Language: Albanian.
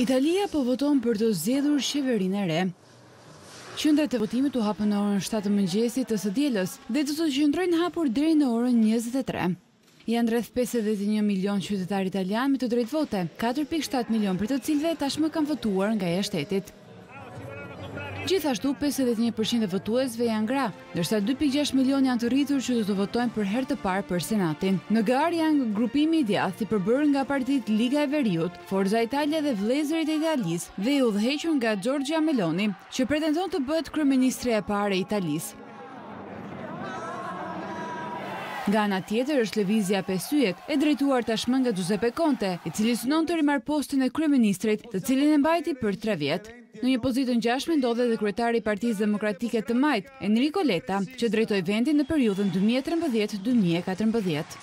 Italia po voton për të zgjedhur qeverinë e re. Qendrat e votimit u hapën në orën shtatë të mëngjesit të së dielës dhe do të qëndrojnë hapur deri në orën njëzet e tre. Janë rreth pesëdhjetë e një milionë qytetarë italianë me të drejtë vote, katër pikë shtatë milionë prej të cilëve tashmë kanë votuar nga jashtë shtetit. Gjithashtu, pesëdhjetë e një për qind e votuesve janë gra, ndërsa dy pikë gjashtë milionë janë të rritur që do të votojnë për herë të parë për Senatin. Në garë janë grupimi i djathtë i përbërë nga partitë Liga e Veriut, Forza Italia dhe Vëllezërit e Italisë dhe i udhëhequr nga Giorgia Meloni, që pretendon të bëhet kryeministrja e parë e Italisë. Nga ana tjetër është Lëvizja Pesë Yjet, e drejtuar tashmë nga Xhuzepe Konte, i cili synon të rimarrë postin e kryeministrit, të cilin e mbajti për tre vjet. Në një pozitë të ngjashme ndodhet dhe kryetari i Partisë Demokratike të Majtë, Enriko Leta, që drejtoi vendin në periudhën dy mijë e trembëdhjetë, dy mijë e katërmbëdhjetë.